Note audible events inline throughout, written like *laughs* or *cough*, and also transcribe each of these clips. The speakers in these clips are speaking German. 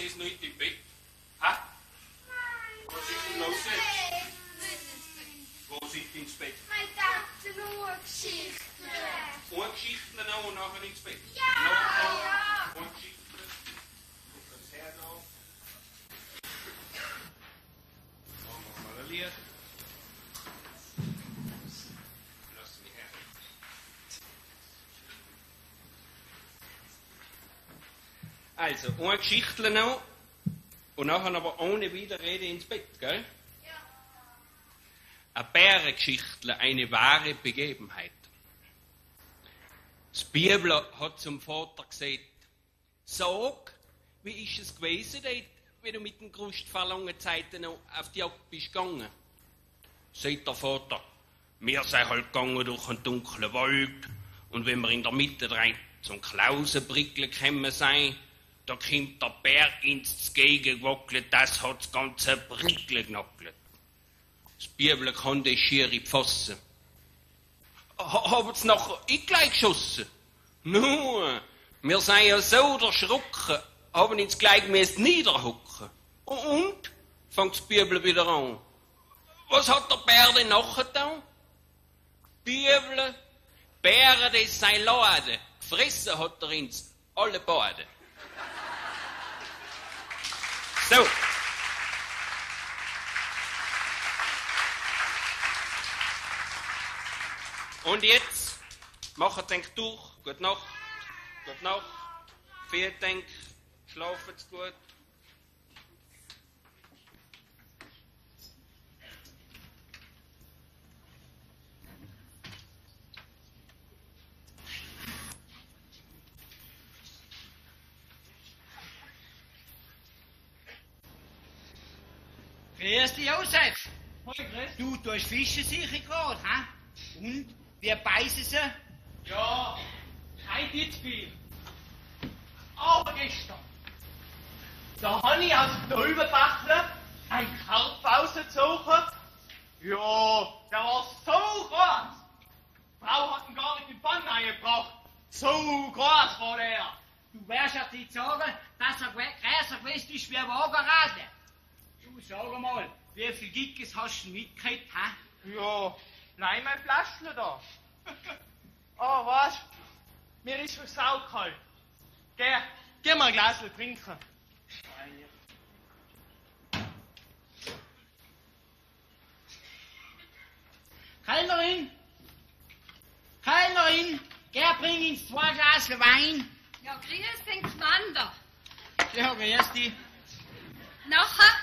vocês no, Also, eine Geschichte noch und nachher aber ohne Widerrede ins Bett, gell? Eine Bärengeschichte, eine wahre Begebenheit. Das Bibel hat zum Vater gesagt, sag, wie ist es gewesen, dort, wenn du mit dem Grust vor langen Zeiten noch auf die Jagd bist gegangen? Sagt der Vater, wir sind halt gegangen durch einen dunklen Wald und wenn wir in der Mitte rein zum Klausenbrickeln gekommen sein, da kommt der Bär ins Gegengewackelt, das hat das ganze Brickel genackelt. Das Bibel kann die fassen. Ha- Haben sie nachher ich gleich geschossen? Nur, wir sind ja so erschrocken, haben uns gleich müssen niederhocken. Und, fängt das Bibel wieder an. Was hat der Bär denn nachher getan? Bibel, Bären, das sei Laden. Gefressen hat er uns alle beide. So. Und jetzt macht denkt durch. Gute Nacht. Gute Nacht. Viel Dank. Schlafen's gut. Grüß dich, Josef. Du tust Fische sicher gerade, hä? Und? Wie beißen sie? Ja, kein Titzbier. Aber gestern, da habe ich aus dem Drübenbachler ein Karpf rausgezogen. Ja, der war so groß. Die Frau hat ihn gar nicht in die Pfanne eingebracht. So groß war der. Du wärst ja nicht sagen, dass er größer gewesen ist wie ein Wagenrad. Sag mal, wie viel Dickes hast du mitgekriegt, hä? Ja, nein, mein Fläschchen da. Oh, *laughs* was? Mir ist für Sau kalt. Geh, geh mal ein Glas trinken. Kellnerin! Kellnerin! Geh, bring uns zwei Glas Wein. Ja, grüß den Commander. Ja, grüß dich. Nachher,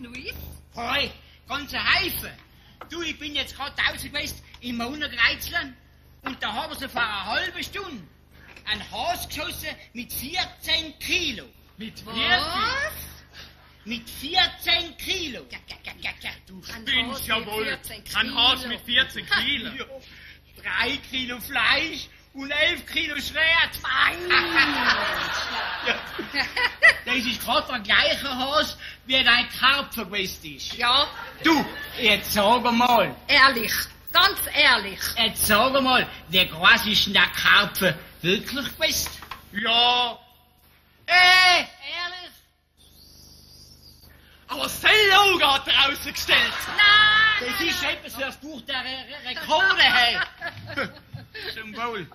noch ist? Hoi, ganze Haufen. Du, ich bin jetzt gerade draußen gewesen im Monagreizeln und da haben sie vor einer halben Stunde ein Haus geschossen mit 14 Kilo. Mit Was? Mit 14 Kilo. Ja, ja, ja, ja, ja. Du Ein Haus ja wohl. 14 Ein Haus Kilo. mit 14 Kilo. *laughs* Drei Kilo Fleisch und elf Kilo Schwert. ja, das ist gerade der gleiche Haus, wie dein Karpfer gewesen ist. Ja, Du, jetzt sag mal, ehrlich. Ganz ehrlich. jetzt sag mal, wie groß ist denn der Karpfer wirklich gewesen? Ja, Äh, ehrlich? aber Selloga hat er rausgestellt. Nein! Das ist etwas das Buch der Re Re Rekorde, hey. *laughs* Zum Wohl.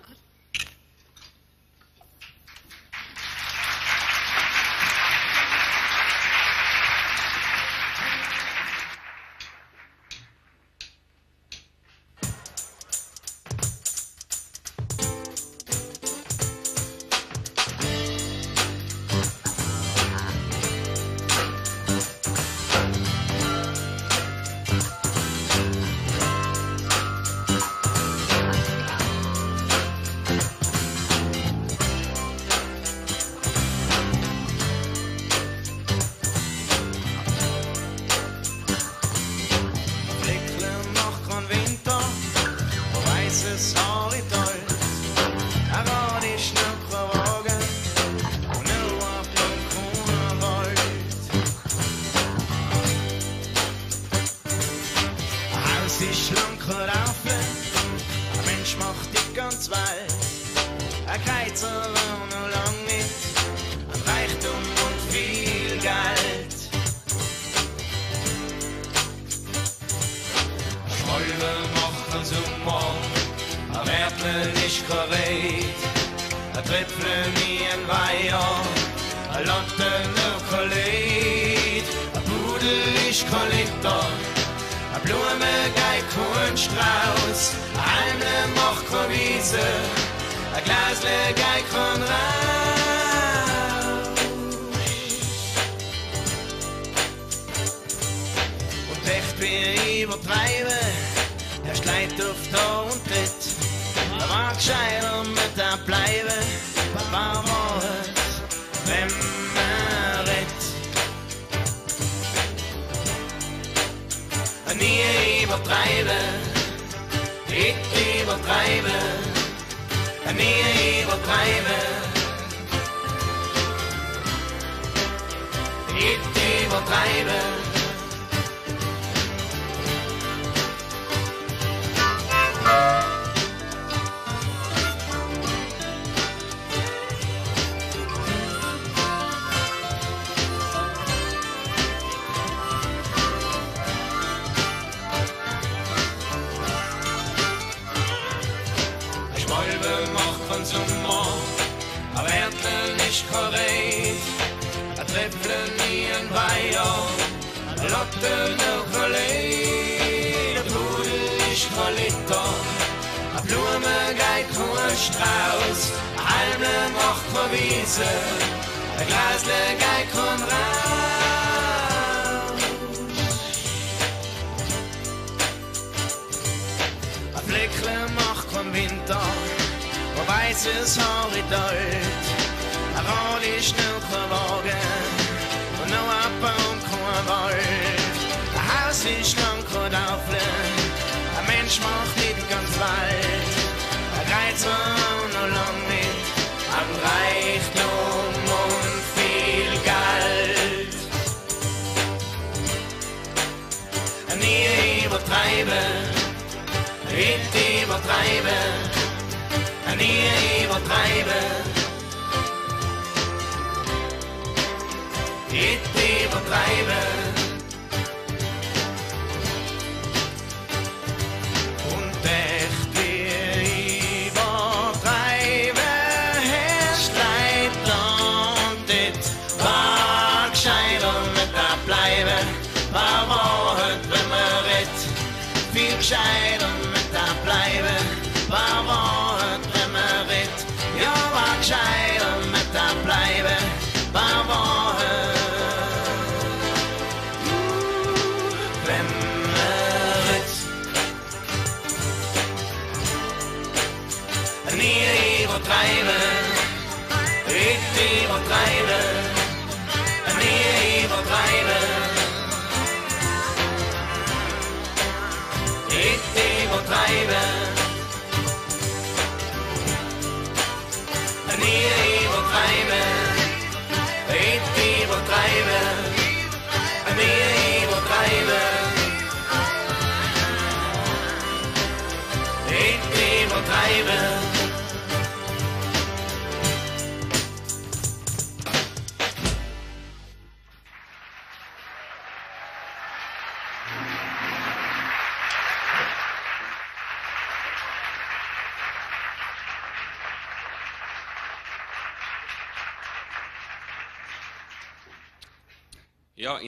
Treffel nie ein Weiher, a Lotte noch verlegt. A Pudel nicht Kollitter, a Blume und ein Strauß. A Halme macht von Wiese, a Glasle geik und raus. A Fleckle macht vom Winter, wo weißes Haar in alt. A Rad ist noch verwagen, und noch ein Baum kein Wald. A Haus ist lang kein Auflen, a Mensch macht nicht ganz weit. A Geiz war noch lang nicht, an Reichtum und viel Geld. Nie übertreiben, nicht übertreiben, nie übertreiben. Nicht übertreiben. Und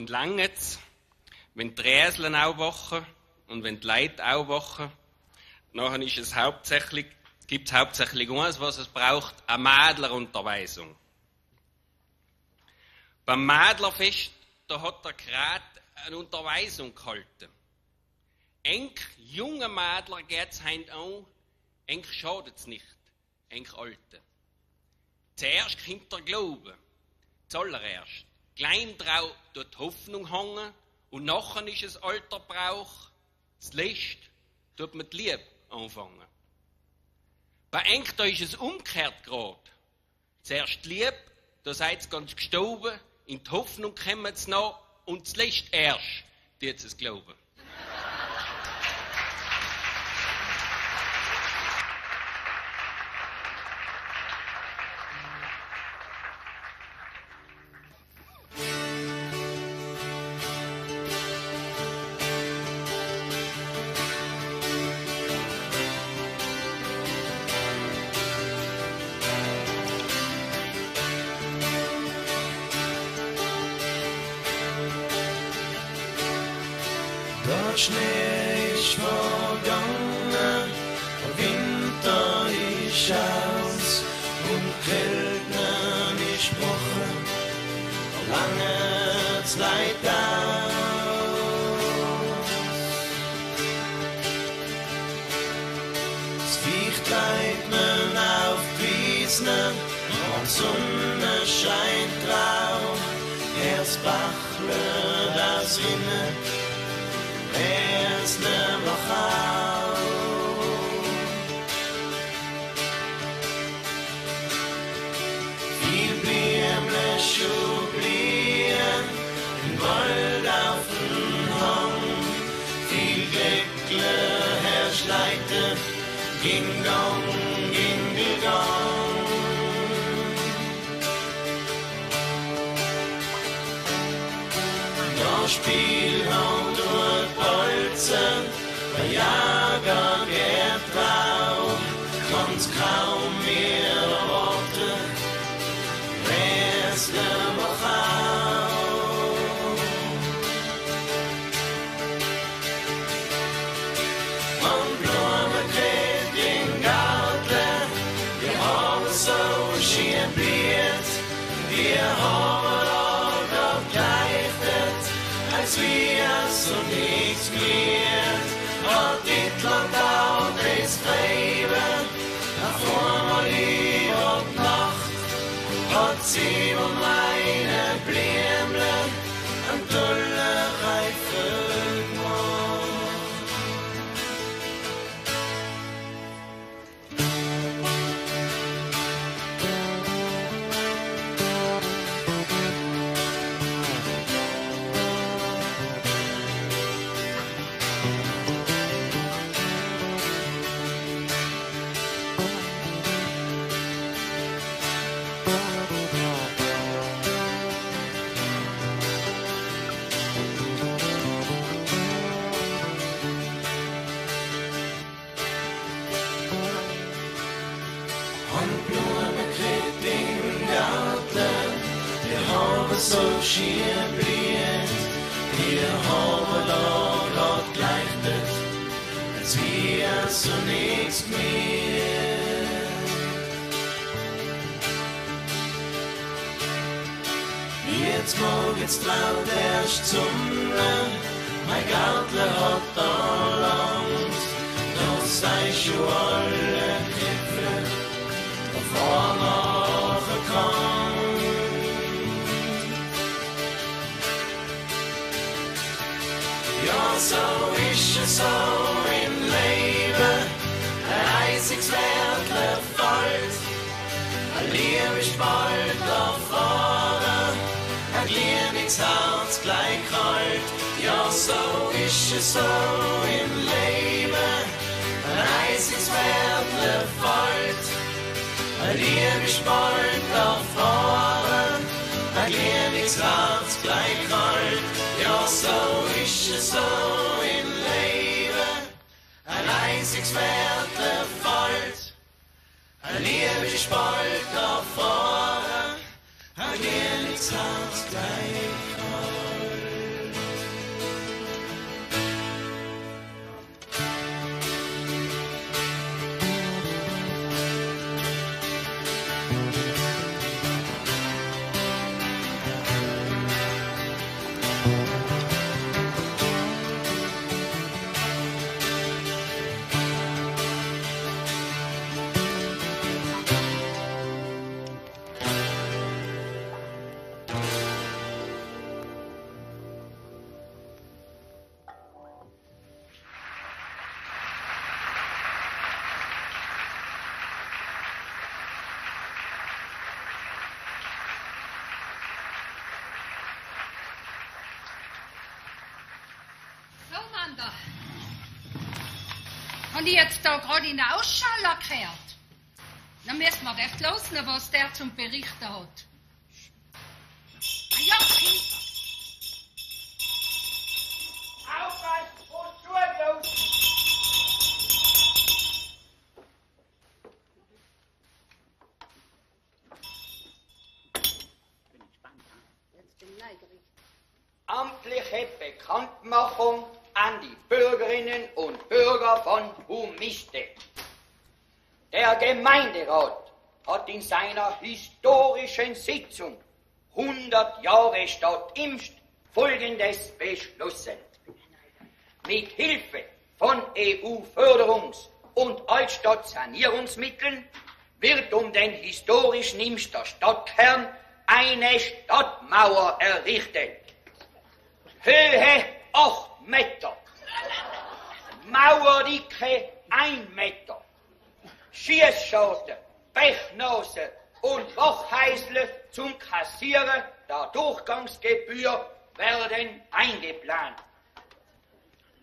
In Langetz, wenn die Räseln auch wachen und wenn die Leute auch wachen, nachher ist es hauptsächlich, gibt es hauptsächlich eins, was es braucht, eine Mädlerunterweisung. Beim Mädlerfest, da hat der Grat eine Unterweisung gehalten. Eng junge Mädler geht's heint an, eng schadet's nicht, eng alte. Zuerst kommt der Glaube. Klein drau dort Hoffnung hangen und nachher ist es alter Brauch. Das Licht tut mit Liebe anfangen. Bei eng da ist es umgekehrt grad. Zuerst die Liebe, da seid's ganz gestorben, in die Hoffnung kommen's noch und das Licht erst, wird es glauben. Der Schnee ist vergangen, der Winter ist aus und Kälte ist gebrochen, lange Leid aus. Das Viech treibt man auf die Wiesen, und Sonne scheint grau, erst bachlet aus Rinnen, Viel Bliemle schublien, im Wald auf den Hang, viel ging Gong, ging Gong. Hat kalt. Ja, so ist es so im Leben, ein einziges Wertle fällt, ein Liebe ist bald erfahren, ein glühendes Herz gleich kalt. Ich jetzt da gerade in den Ausschaller gehört? Dann müssen wir echt losen, was der zum Berichten hat. Ah Ja, Kind. Aufpassen, was zugelassen. Amtliche Bekanntmachung an die Bürgerinnen und Bürger von Humiste. Der Gemeinderat hat in seiner historischen Sitzung 100 Jahre Stadt Imst Folgendes beschlossen. Mit Hilfe von EU-Förderungs- und Altstadtsanierungsmitteln wird um den historischen Imster Stadtkern eine Stadtmauer errichtet. Höhe 8 Meter. Mauerdicke 1 Meter. Schießscharten, Bechnase und Wachhäusle zum Kassieren der Durchgangsgebühr werden eingeplant.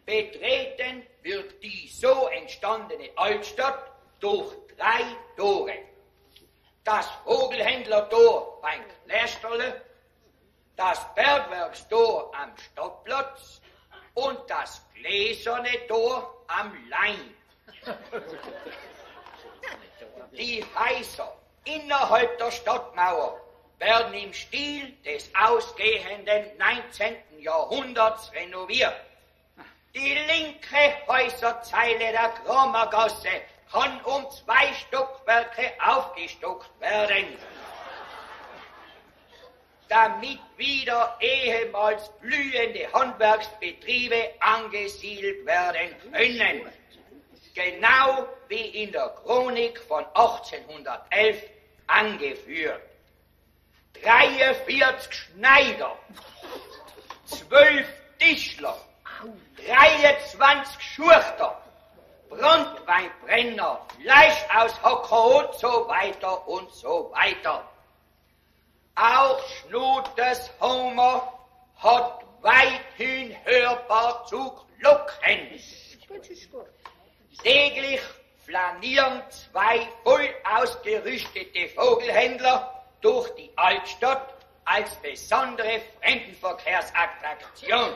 Betreten wird die so entstandene Altstadt durch drei Tore. Das Vogelhändlertor beim Klärstolle, das Bergwerkstor am Stadtplatz und das gläserne Tor am Lein. Die Häuser innerhalb der Stadtmauer werden im Stil des ausgehenden 19. Jahrhunderts renoviert. Die linke Häuserzeile der Kramergasse kann um zwei Stockwerke aufgestockt werden, damit wieder ehemals blühende Handwerksbetriebe angesiedelt werden können. Genau wie in der Chronik von 1811 angeführt. 43 Schneider, 12 Tischler, 23 Schurter, Brandweinbrenner, Fleisch aus Hocker und so weiter und so weiter. Auch Schnutes Homer hat weithin hörbar zu glucken. Täglich flanieren zwei voll ausgerüstete Vogelhändler durch die Altstadt als besondere Fremdenverkehrsattraktion.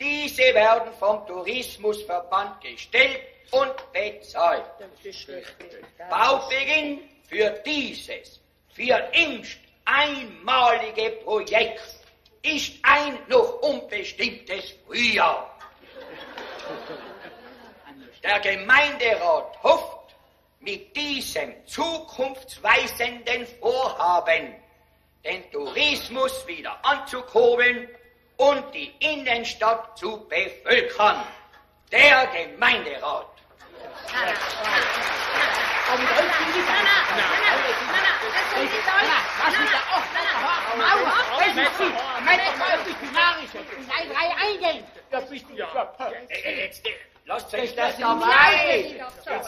Diese werden vom Tourismusverband gestellt und bezahlt. Baubeginn für dieses, für Imst einmalige Projekt ist ein noch unbestimmtes Frühjahr. *laughs* Der Gemeinderat hofft, mit diesem zukunftsweisenden Vorhaben den Tourismus wieder anzukurbeln und die Innenstadt zu bevölkern. Der Gemeinderat. Lasst euch das dabei.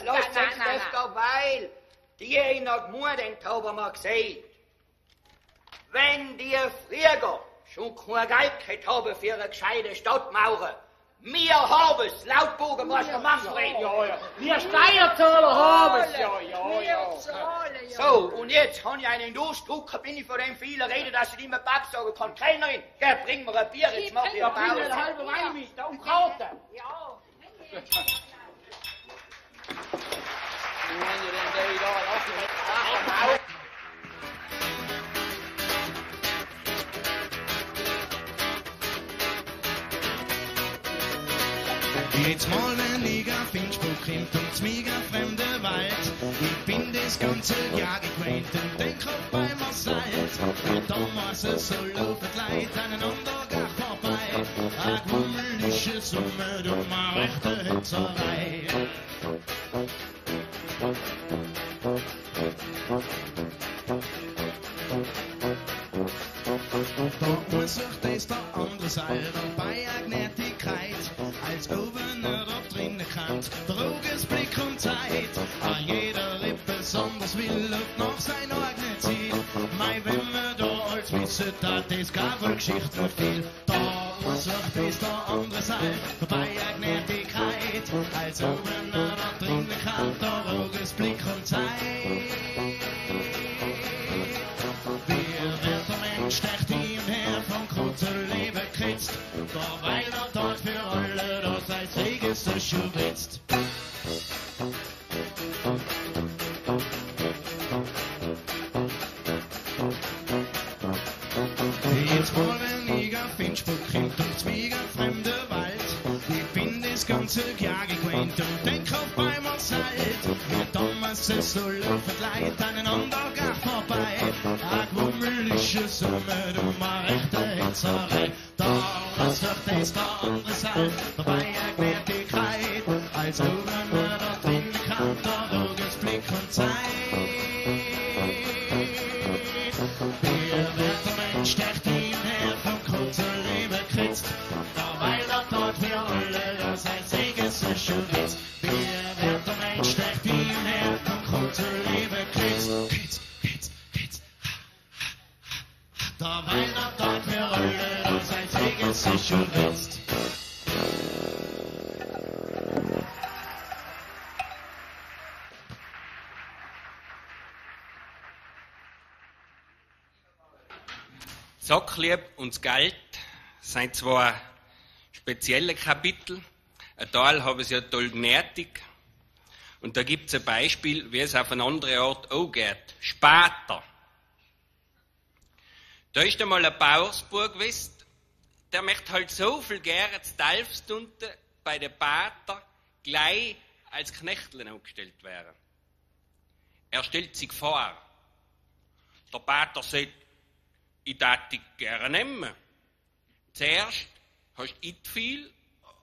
Lasst euch das dabei. Die der Gemeinde haben wir mal gesehen. Wenn die früher schon kein Geld gehabt für eine gescheite Stadtmauer, wir haben es, laut Bürgermeister Manfred. Ja, ja. Wir Steuerzahler haben es. Ja, ja, ja. So, und jetzt habe ich einen Durchdruck, bin ich von dem vielen reden, dass ich nicht mehr Papp sagen kann. Kellnerin, gell, bring mir ein Bier, jetzt mach ich Da eine bringen wir eine Pause. halbe Wein mit, da und Karten. Jetzt mal, wenn ich auf Finchburg kommt und mir fremde Wald. Ich bin das ganze Jahr gewöhnt und denk auf bei mir. Und damals es so laufen Leid aneinander gar vorbei. Eine gummelische Summe, du mal rechte Hetzerei. Wissen, da damals es so laufend leid aneinander gar vorbei. A gewummelische Summe, du mal er dort für alle das einzige so schön ist. Sacklieb und das Geld sind zwei spezielle Kapitel. Ein Teil haben sie ja toll gnädig. Und da gibt es ein Beispiel, wie es auf eine andere Art auch geht. Später. Da ist einmal ein Bauersburg gewesen, der möchte halt so viel gerne zu Dalfstunde bei den Pater gleich als Knechtlein angestellt werden. Er stellt sich vor. Der Pater sagt, ich darf dich gerne nehmen. Zuerst hast du nicht viel,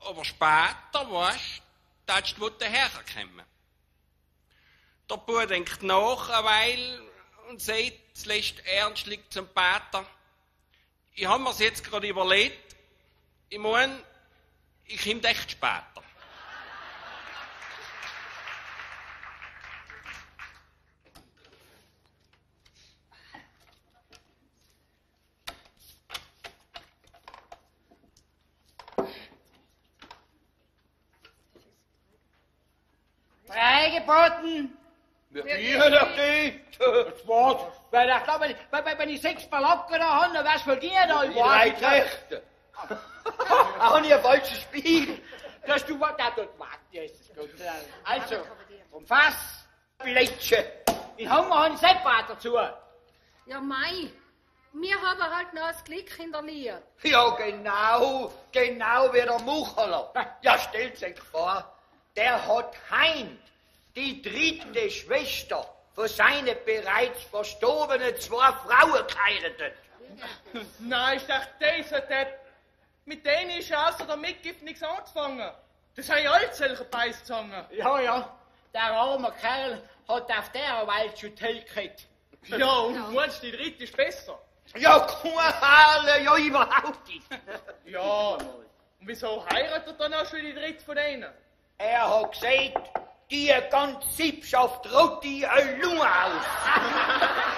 aber später, weißt du, darfst du daherkommen. Der Bub denkt nach Weile und sagt, zuletzt ernstlich zum Pater, ich habe mir's jetzt gerade überlegt, ich meine, ich komme echt später. Freigeboten! Wie hat er Das Wort. Weil ich glaube, wenn, wenn, wenn ich sechs da habe, für dir da im Drei Rechte. Auch nicht ein falsches Spiel. Dass du was da dort wart, Jesus Gott. Also, vom Fass, in Hunger habe ich separat dazu. Ja, mei, wir haben halt noch das Glück hinterliert. Ja, genau, genau wie der Mucherler. Ja, stellt sich vor, der hat heint die dritte Schwester von seinen bereits verstorbenen zwei Frauen geheiratet. Nein, ich dachte, dieser Depp, mit denen ist ja außer der Mitgift nichts angefangen. Das haben ja alle solche Beißzangen. Ja, ja, der arme Kerl hat auf der Welt schon gekriegt. Ja, und du meinst, die dritte ist besser? Ja, Kuhhalle, ja, überhaupt nicht. *laughs* Ja, und wieso heiratet er dann auch schon die dritte von denen? Er hat gesagt, die ganze Siebschaft rot die Lunge aus. *laughs*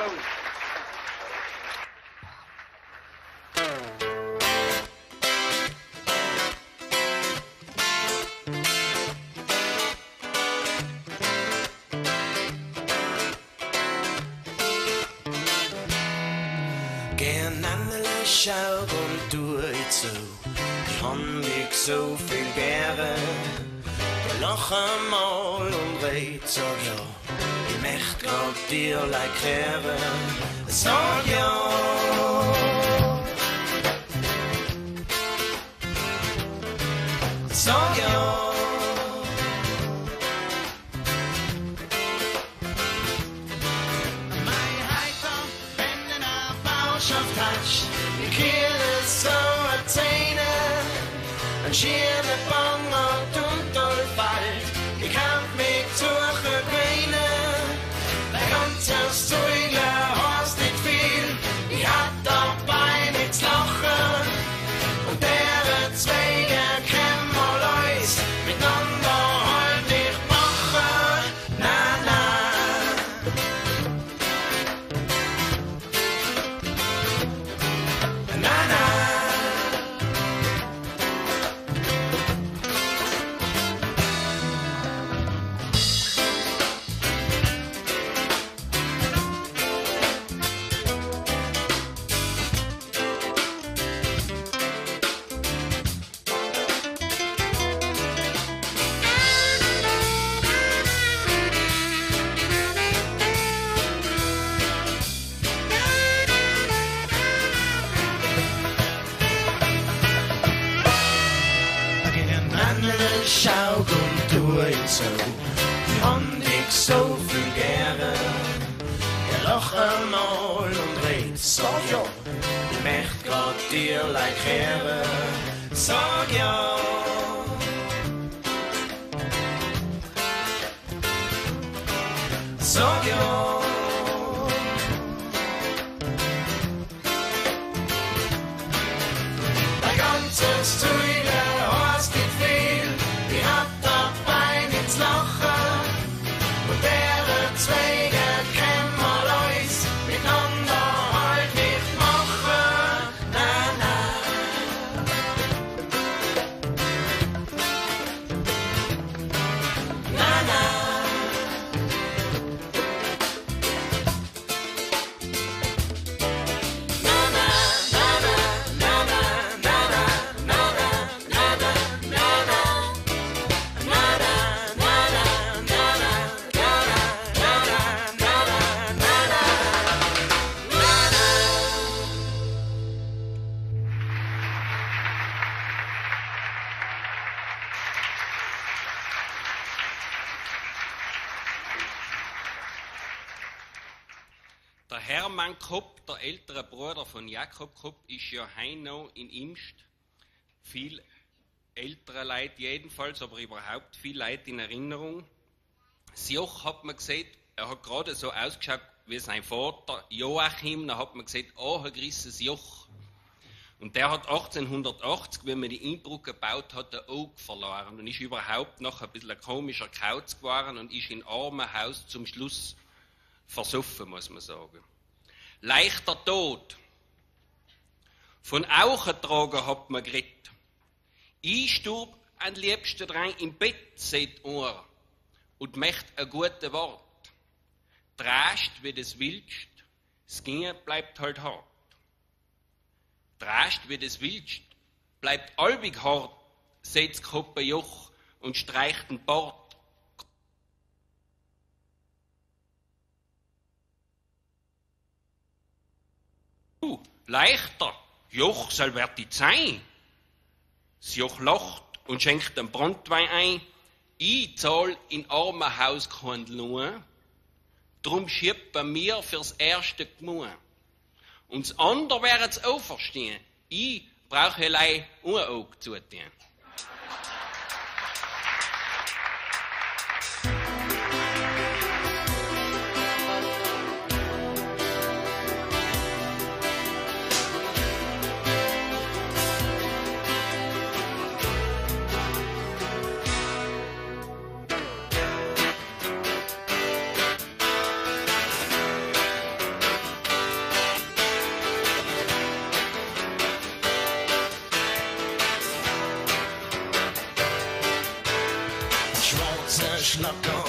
Gern Lach einmal und red, sag ja. Ich möcht grad dir like kehren. Sag ja. Sag ja. Mein Heiter, wenn du nach Bauschaft hast, die Kehle so erzählen, ein schiere Banger und Falt, Hermann Kopp, der ältere Bruder von Jakob Kopp, ist ja noch in Imst. Viel ältere Leute jedenfalls, aber überhaupt viel Leute in Erinnerung. Sioch hat man gesehen, er hat gerade so ausgeschaut wie sein Vater Joachim, da hat man gesehen, oh, ein gerisses Joch. Und der hat 1880, wenn man die Innbrücke gebaut hat, ein Auge verloren und ist überhaupt noch ein bisschen ein komischer Kauz geworden und ist in armen Haus zum Schluss versoffen, muss man sagen. Leichter Tod. Von Auchentragen hat man geredet. Ich stub am liebsten rein im Bett, seht Ohr, und möcht ein gutes Wort. Drast, wie das willst, das Gehen bleibt halt hart. Drast, wie das willst, bleibt albig hart, seht's Koppe Joch und streicht den Bart. Leichter, Joch soll wertig sein. Das Joch lacht und schenkt den Brandwein ein. Ich zahl in armen Haus kein Lohn. Drum schiebt bei mir fürs erste Gmue. Und das andere werden's auch verstehen. Ich brauche allein ein Auge zutun. Schwarzer Schlacker auf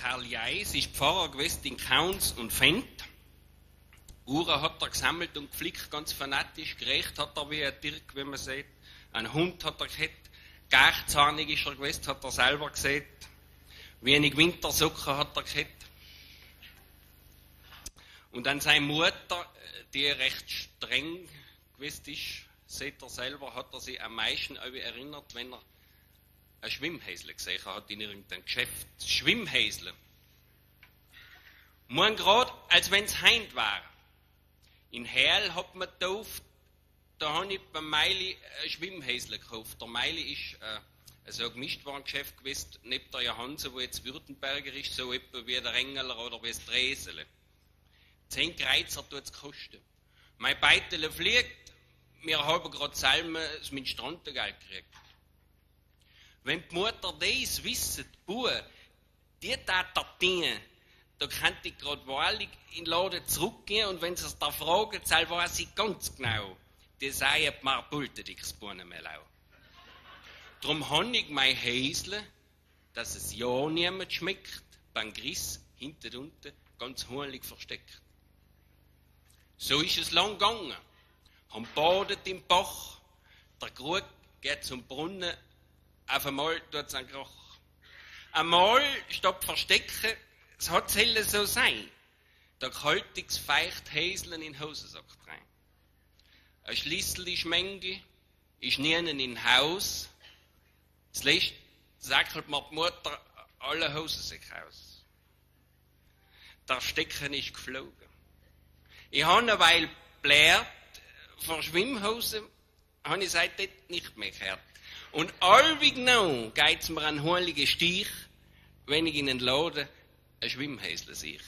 Karl Jeis ist Pfarrer gewesen in Kaunz und Fendt. Uhren hat er gesammelt und gepflegt, ganz fanatisch. Gerecht hat er wie ein Dirk, wie man sieht. Ein Hund hat er gehabt. Gärzahnig ist er gewesen, hat er selber gesehen. Wenig Wintersocken hat er gehabt. Und dann seine Mutter, die recht streng gewesen ist, sieht er selber, hat er sich am meisten erinnert, wenn er ein Schwimmhäsle gesehen hat in irgendeinem Geschäft. Schwimmhäsle. Man grad, als wenn's Heint war. In Herl hat man getauft, da habe ich beim Meili ein Schwimmhäsle gekauft. Der Meili ist äh, so ein Gemischtwarengeschäft gewesen, neben der Johansen, wo jetzt Württemberger ist, so etwa wie der Engeler oder wie das Dresele. Zehn Kreuzer tut's kosten. Mein Beitele fliegt, wir haben grad selber das Ministrantengeld gekriegt. Wenn die Mutter das wissen, die Bauern, die tat er Dinge, da könnte ich gerade wahrlich in den Laden zurückgehen und wenn sie es da fragen, dann weiß ich ganz genau, die sagen mir Bultedicks Bohnenmehl auch. Darum habe ich mein Häsle, dass es ja niemand schmeckt, beim Griss hinten unten ganz hohlig versteckt. So ist es lang gegangen. Haben badet im Bach, der Krug geht zum Brunnen, auf einmal tut es einen. Einmal statt verstecken, es hat helle so sein. Da kaltiges feucht Häseln in den Hosensack rein. Ein Schlüssel ist Menge, ist nienen in Haus. Das lässt, säckelt mir die Mutter alle Hosensäcke aus. Der Stecken ist geflogen. Ich habe eine Weile blärt vor Schwimmhosen, habe ich seitdem nicht mehr gehört. Und allweg genau geht's mir ein hohliger Stich, wenn ich in den Laden ein Schwimmhäsle sehe.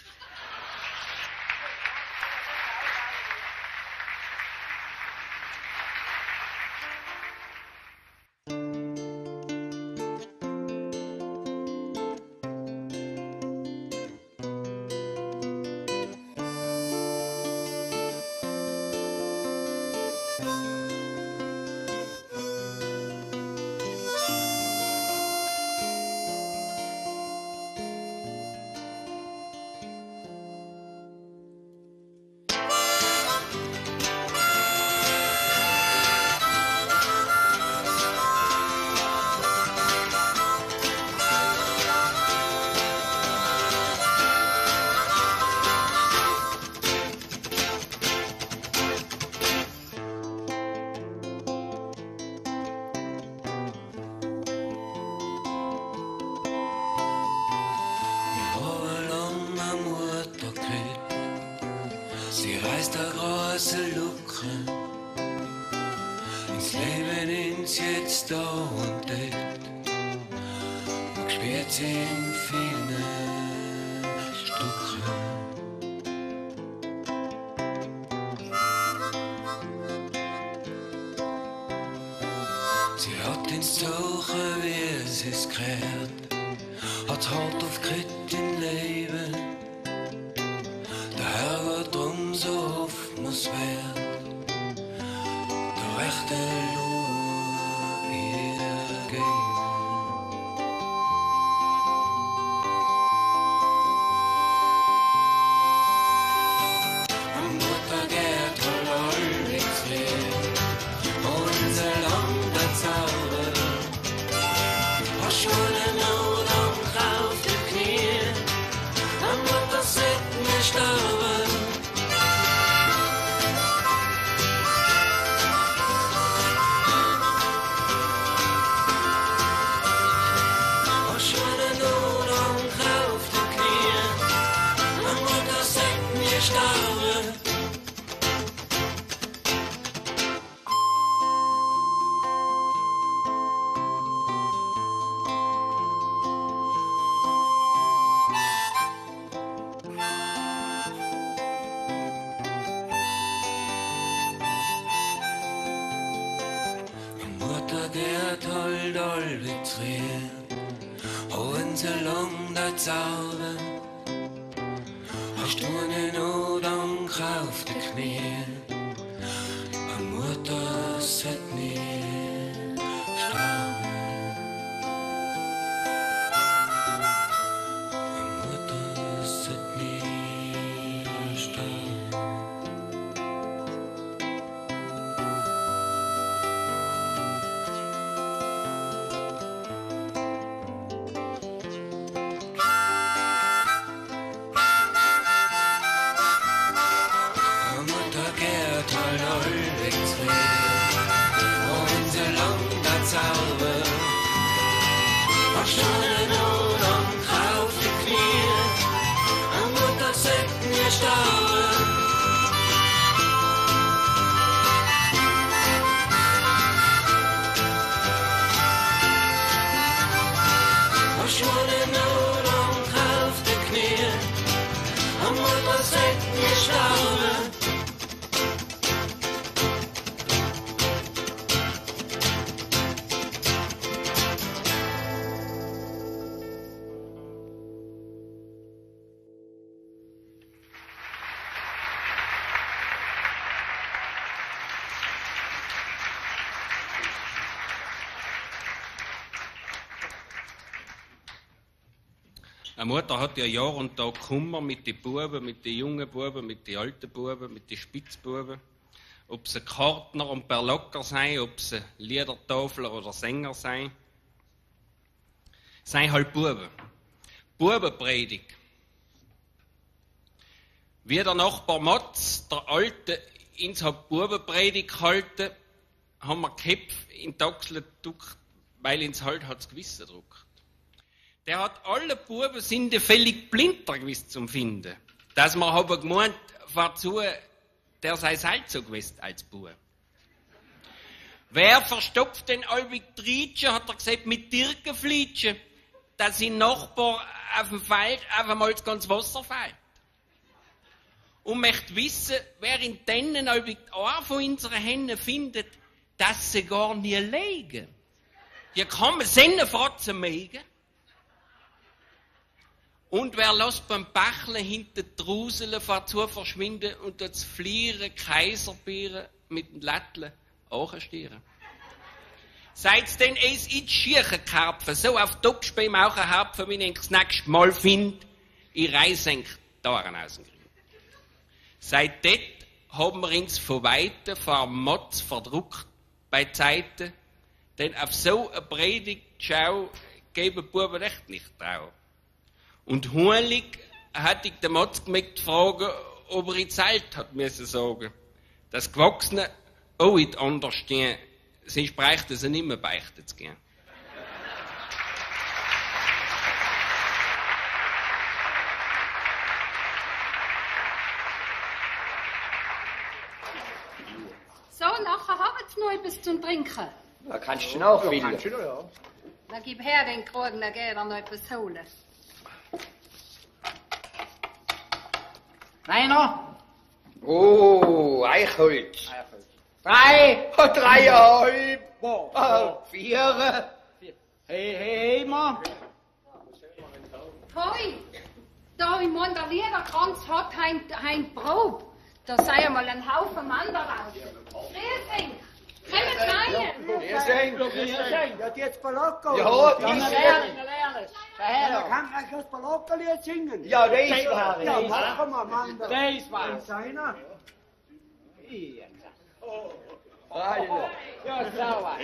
Heißt der große Lucke. Ins Leben, ins Jetzt, da und dort. Und gespielt sind viele Stücke. Sie hat ins Suchen, wie es ist gehört, hat Halt auf Krit Hast du eine Not auf die Knie, an Mutter set Mutter hat ja Jahr und Tag Kummer mit den Buben, mit den jungen Buben, mit den alten Buben, mit den Spitzbuben. Ob sie Kartner und Perlocker sein, ob sie Liedertafler oder Sänger sein. Sei halt Buben. Bubenpredigt. Wie der Nachbar Matz, der Alte, ins hat Bubenpredigt gehalten, haben wir Köpf in die Achsel gedrückt, weil ins Halt hat's Gewissen gedruckt. Der hat alle Buben sind völlig blinter gewesen zum Finden. Dass man haben gemeint, vorzu, der sei halt so gewesen als Bub. Wer verstopft den Albig Tritsche, hat er gesagt, mit Dirkenflitsche, dass sein Nachbar auf dem Feld auf einmal das ganze Wasser fällt. Und möchte wissen, wer in denen Albig auch von unseren Händen findet, dass sie gar nie legen. Die kann man Sennenfratzen mägen. Und wer lässt beim Bacheln hinter die Druselen zu verschwinden und das Flieren Kaiserbieren mit dem Lätteln auch stieren? Seid's denn es in Schirchenkarpfen, so auf Topspeim auch ein Harpfen, wenn ich das nächste Mal find, ich reisenk Taren aus. Seit dort haben wir uns von Weitem vor Motz verdruckt bei Zeiten, denn auf so eine Predigt schau geben Buben echt nicht trau. Und hulig hat ich den Motz gemerkt fragen, ob er in Zelt hat müssen sagen. Das Gewachsene, oh, it anders stehen, sonst bräuchte sie nicht mehr beichten zu gehen. nachher haben sie noch etwas zum Trinken. Da kannst du nachfüllen. Kannst du noch, ja. Na, gib her den Krug, dann geh er noch etwas holen. Rainer, Oh, Eichholz. Drei, oh, dreieinhalb, oh, vier. hey, hey, Mann. Hoi, da im Liederkranz hat ein, ein Probe. Da sei einmal ein Haufen Mann daraus. Grüß. Ja, die jetzt Balocco. Ja, ja, die lernen. Da kann man das Balocco-Lied singen. Ja, das war Ja, es. machen wir, Mann. Das Und seiner? Ja, sauber.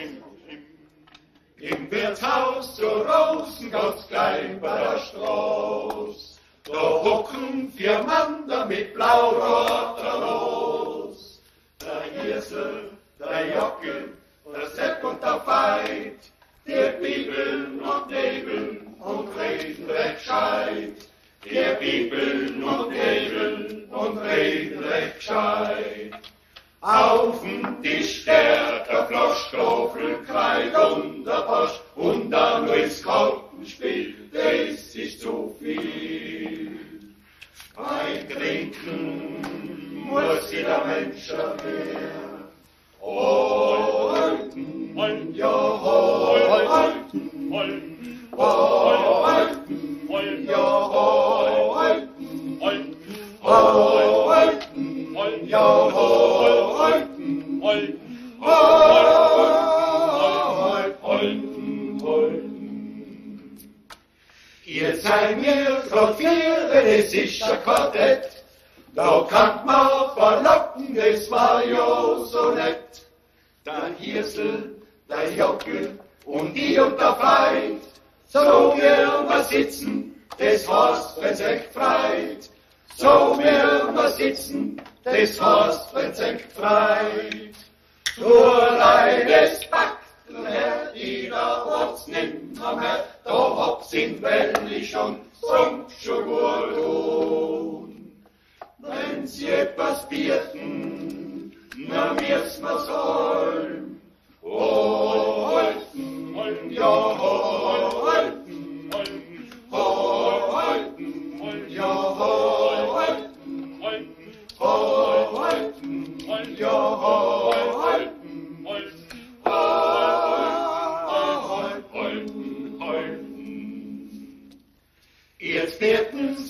Im Wirtshaus zur Rosengott klein bei der Straß. Da hocken vier Mann mit blau-roter Los. Der Hirsel, der Jockel, der Sepp und der Veit, der Bibeln und Nebeln und reden recht gescheit. Der Bibeln und Nebeln und reden recht gescheit. Auf dem Tisch der Flaschkofel, Kreid und der Bosch und dann durchs Kartenspiel, das ist zu viel. Ein Trinken muss jeder Mensch mehr. Holt voln mir, holt holt wenn es holt schakottet, Da kann man verlocken, das war ja so nett. Der Hirsel, der Jockel und die und der Feind. So wir mal sitzen, das heißt, wenn's echt freit. So wir mal sitzen, das heißt, wenn's echt freit. Zur Leines Backel, Herr, die da was nimmer mehr, da hab's in Welle schon, sonst schon gut Wenn sie etwas bieten, na mir's was holen. Oh, halten, ja, halten,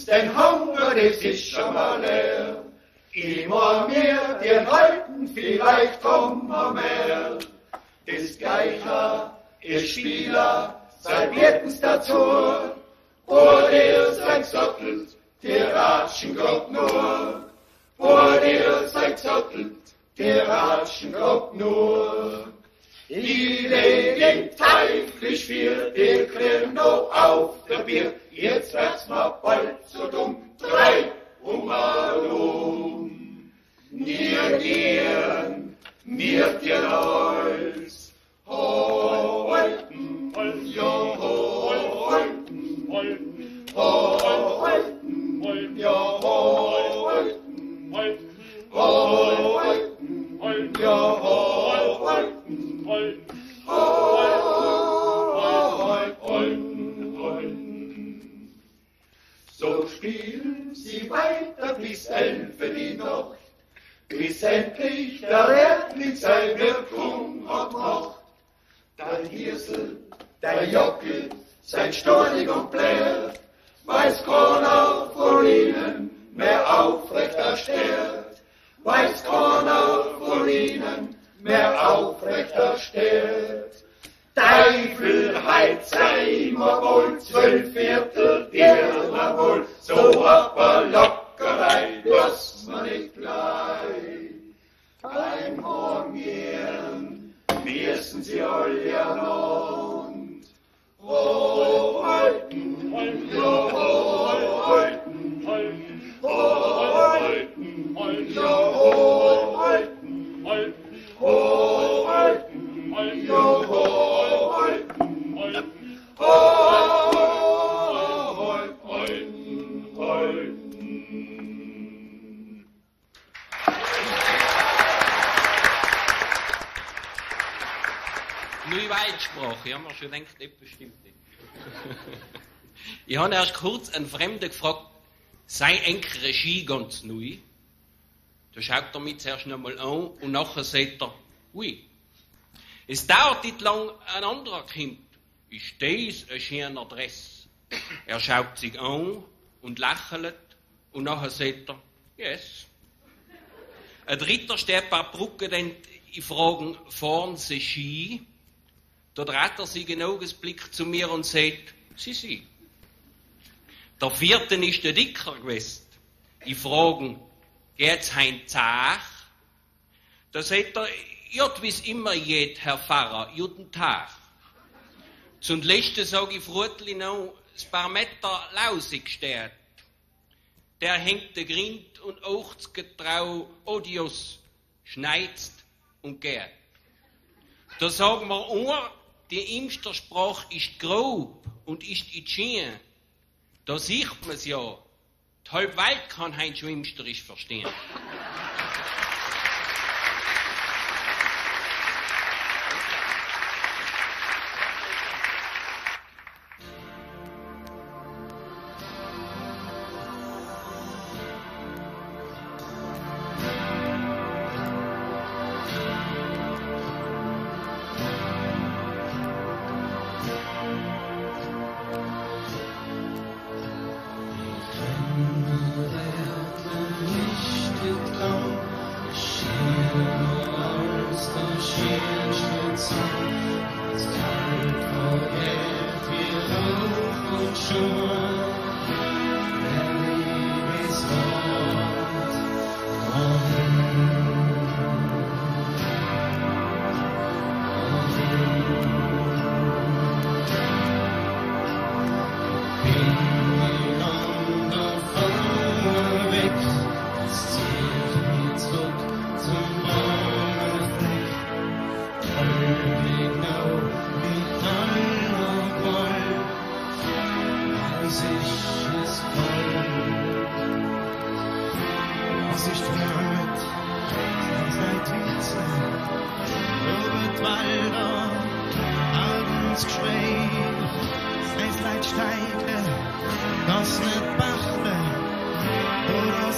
viertens, den Hunger, ist schon mal leer. Immer mehr, den halten, vielleicht kommen wir mehr. Das Gleiche ist Spieler, seit viertens dazu. Vor dir seid sattelt, die ratschen grad nur. Vor dir seid sattelt, die ratschen grad nur. Die legen pfeiflich den Grill noch auf der Bier. Jetzt wird's mal bald so dumm, drei um um. Nier gehen, dir Holz. Holten, holten, ja, sie weiter bis elf die Nacht, bis endlich der Erdling sein Wirkung hat macht. Der Hirsel, der Jockel, sein Stornig und Blär, weiß keiner von ihnen mehr aufrechter stert, weiß keiner von ihnen mehr aufrechter stert. Teufel, heit sei immer wohl, zwölf Viertel, Irrner wohl, so aber Lockerei, lass man nicht gleich. Beim Morgen wissen sie alle aneinander. Oh, halten, halten, ja, Ich mir schon gedacht, nicht bestimmt nicht. *laughs* ich habe erst kurz einen Fremden gefragt, sei enke Regie ganz neu? Da schaut er mich zuerst noch mal an und nachher sagt er, ui. Es dauert nicht lang, ein anderer kommt. Ist das ein schöner Dress? Er schaut sich an und lächelt und nachher sagt er, yes. Ein dritter steht bei Brücke dann in Fragen, fahren Sie Ski? Da dreht er sich einen Augenblick zu mir und sagt, Sie, Sie. Der vierte ist der Dicker gewesen. Ich frage, geht's heim Zach? Da sagt er, ja, wie's immer jed, Herr Pfarrer, guten Tag. Zum letzten sage ich Frutli noch, das paar Meter lausig steht. Der hängt der Grind und auchts getrau, odios, schneizt und geht. Da sagen wir auch, die Imstersprache ist grob und ist itschien. Da sieht man's ja. Die halbe Welt kann Heinz Imsterisch verstehen.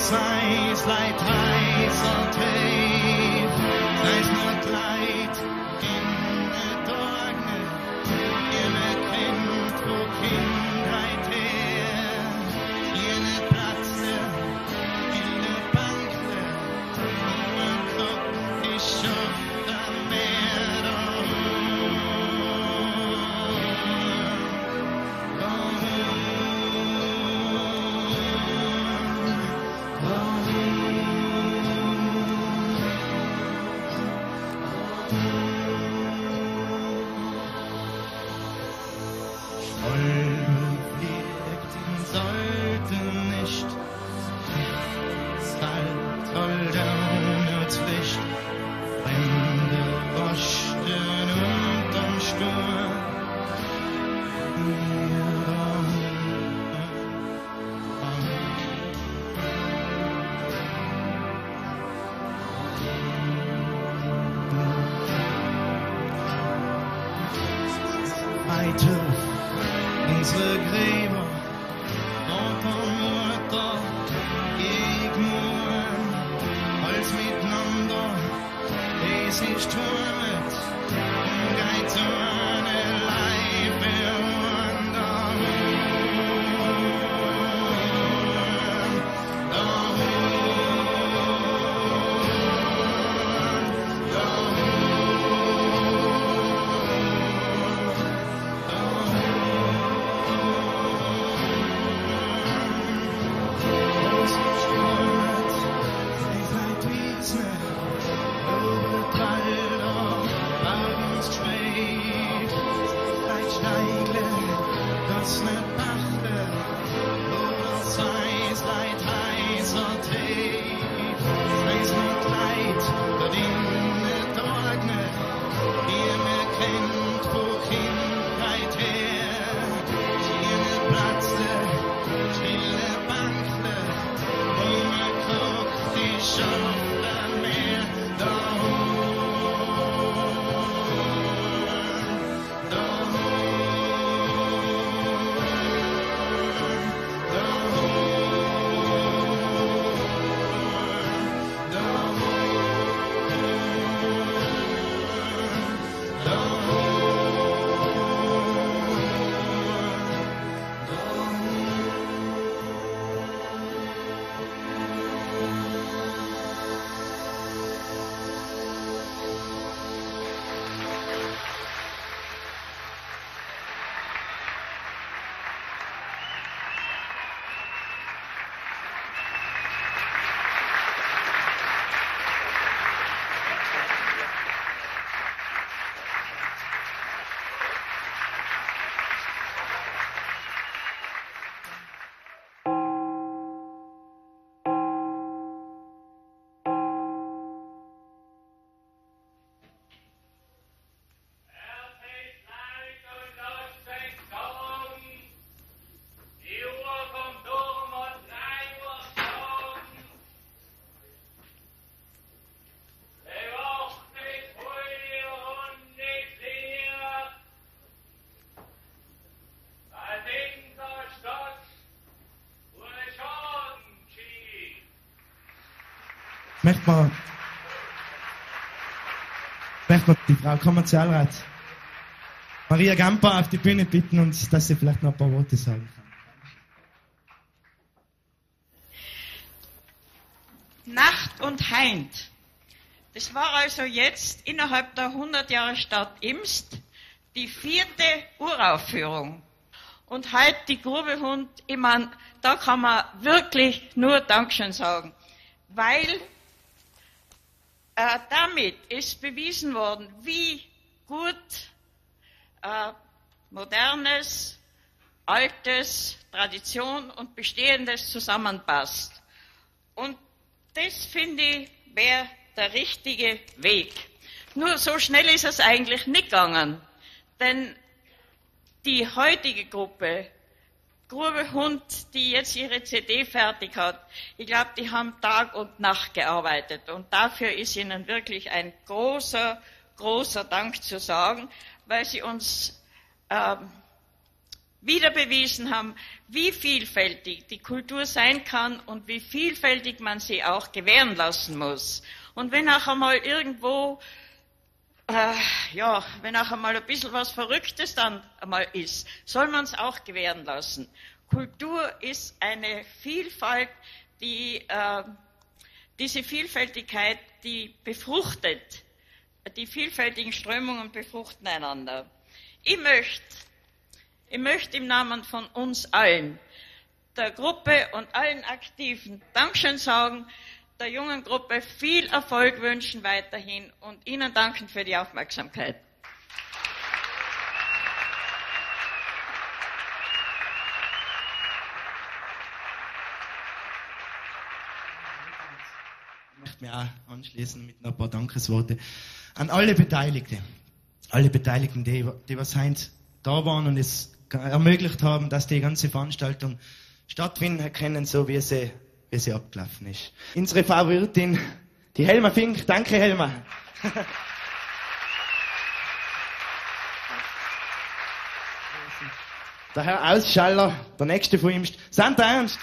sei like leid heiß und möchte man, möchte man die Frau Kommerzialrat Maria Gamper auf die Bühne bitten und dass sie vielleicht noch ein paar Worte sagen kann. Nacht und Heint. Das war also jetzt innerhalb der 100 Jahre Stadt Imst die vierte Uraufführung. Und heute die Grubehund, ich meine, da kann man wirklich nur Dankeschön sagen, weil äh, damit ist bewiesen worden, wie gut äh, modernes, altes, Tradition und Bestehendes zusammenpasst. Und das finde ich wäre der richtige Weg. Nur so schnell ist es eigentlich nicht gegangen. Denn die heutige Gruppe, Grube Hund, die jetzt ihre CD fertig hat, ich glaube, die haben Tag und Nacht gearbeitet. Und dafür ist ihnen wirklich ein großer, großer Dank zu sagen, weil sie uns ähm, wieder bewiesen haben, wie vielfältig die Kultur sein kann und wie vielfältig man sie auch gewähren lassen muss. Und wenn auch einmal irgendwo äh, ja, wenn auch einmal ein bisschen was Verrücktes dann einmal ist, soll man es auch gewähren lassen. Kultur ist eine Vielfalt, die äh, diese Vielfältigkeit, die befruchtet, die vielfältigen Strömungen befruchten einander. Ich möchte, ich möchte im Namen von uns allen, der Gruppe und allen Aktiven Dankeschön sagen, der jungen Gruppe viel Erfolg wünschen weiterhin und Ihnen danken für die Aufmerksamkeit. Ich möchte mich auch anschließen mit ein paar Dankesworte an alle Beteiligten. Alle Beteiligten, die, die was heute da waren und es ermöglicht haben, dass die ganze Veranstaltung stattfinden können, so wie sie wie sie abgelaufen ist. Unsere Favoritin, die Helma Fink. Danke, Helma. *laughs* Der Herr Ausschaller, der nächste von ihm, Santa Ernst.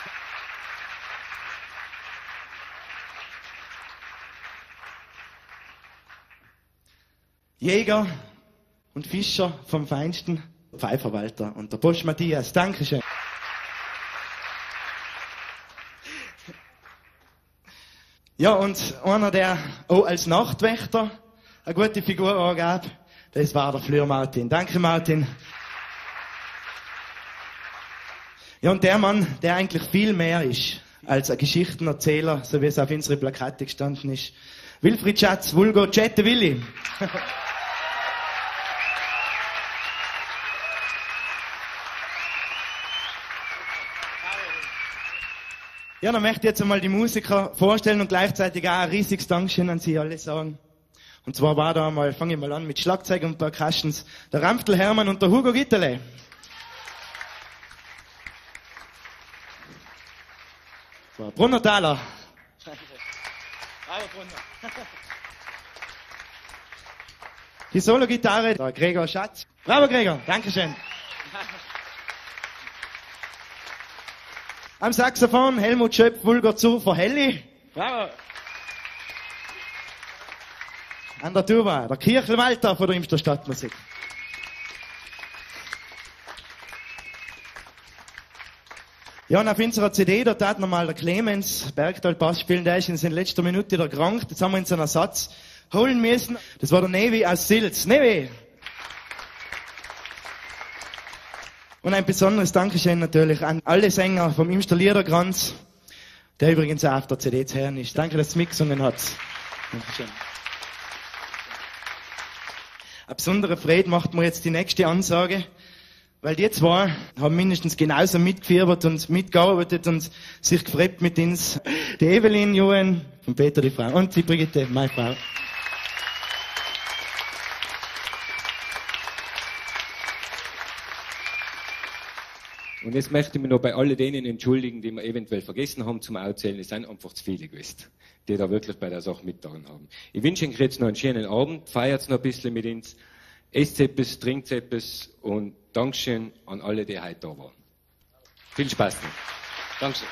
Jäger und Fischer vom Feinsten, Pfeiferwalter und der Bosch Matthias. Dankeschön. Ja, und einer, der auch als Nachtwächter eine gute Figur angab, das war der Fleur Martin. Danke, Martin. Ja, und der Mann, der eigentlich viel mehr ist als ein Geschichtenerzähler, so wie es auf unsere Plakate gestanden ist. Wilfried Schatz, Vulgo Jette Willi. *laughs* Ja, dann möchte ich jetzt einmal die Musiker vorstellen und gleichzeitig auch ein riesiges Dankeschön an Sie alle sagen. Und zwar war da einmal, fange ich mal an mit Schlagzeug und Percussions, der Ramftl Hermann und der Hugo Gitterle. So, Brunner Thaler. Bravo, Brunner. Die Solo-Gitarre, der Gregor Schatz. Bravo, Gregor. Dankeschön. Am Saxophon Helmut Schöpf, Vulgar Zurfer Helli. Bravo. An der Tuba, der Kirchelwalter von der Imster Stadtmusik. Ja, und auf unserer CD, da tat nochmal der Clemens Bergtal Bass spielen, der ist in letzter Minute wieder krank. Jetzt haben wir uns einen Ersatz holen müssen. Das war der Nevi aus Silz. Nevi! Und ein besonderes Dankeschön natürlich an alle Sänger vom Imster Liederkranz, der übrigens auch auf der CD zu hören ist. Danke, dass du mitgesungen hast. Dankeschön. Eine besondere Freude macht mir jetzt die nächste Ansage, weil die zwei haben mindestens genauso mitgefiebert und mitgearbeitet und sich gefreut mit uns. Die Evelyn Johan und Peter die Frau und die Brigitte, meine Frau. Und jetzt möchte ich mich noch bei all denen entschuldigen, die wir eventuell vergessen haben zum Aufzählen. Es sind einfach zu viele gewesen, die da wirklich bei der Sache mitgetan haben. Ich wünsche Ihnen jetzt noch einen schönen Abend, feiert noch ein bisschen mit uns, esst etwas, trinkt etwas und Dankeschön an alle, die heute da waren. Viel Spaß noch. Dankeschön.